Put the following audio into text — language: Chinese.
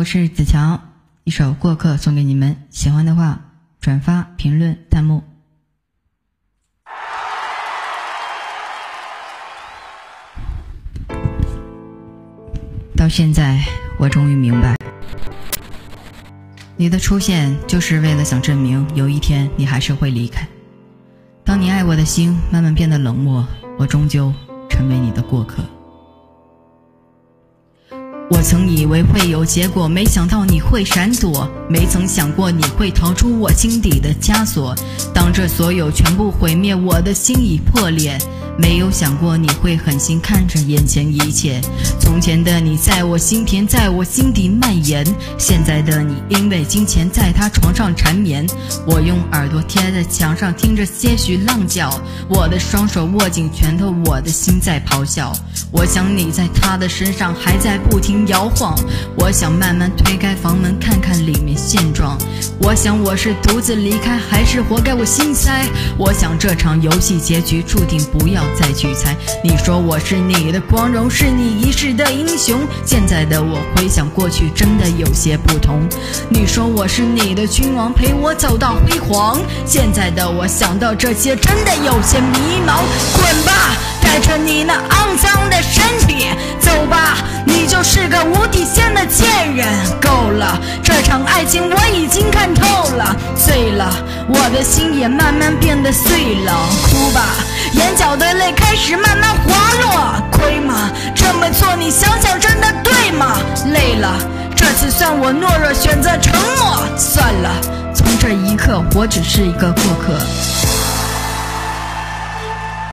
我是子乔，一首《过客》送给你们，喜欢的话转发、评论、弹幕。到现在，我终于明白，你的出现就是为了想证明，有一天你还是会离开。当你爱我的心慢慢变得冷漠，我终究成为你的过客。我曾以为会有结果，没想到你会闪躲；没曾想过你会逃出我心底的枷锁。当这所有全部毁灭，我的心已破裂。没有想过你会狠心看着眼前一切。从前的你在我心田，在我心底蔓延；现在的你因为金钱在他床上缠绵。我用耳朵贴在墙上，听着些许浪叫。我的双手握紧拳头，我的心在咆哮。我想你在他的身上还在不停摇晃。我想慢慢推开房门，看看里面现状。我想我是独自离开，还是活该我心塞？我想这场游戏结局注定不要。再去猜，你说我是你的光荣，是你一世的英雄。现在的我回想过去，真的有些不同。你说我是你的君王，陪我走到辉煌。现在的我想到这些，真的有些迷茫。滚吧，带着你那肮脏的身体，走吧，你就是个无底线的贱人。够了，这场爱情我已经看透了，醉了，我的心也慢慢变得碎了。哭吧。眼角的泪开始慢慢滑落，亏吗？这么做你想想真的对吗？累了，这次算我懦弱，选择沉默。算了，从这一刻我只是一个过客。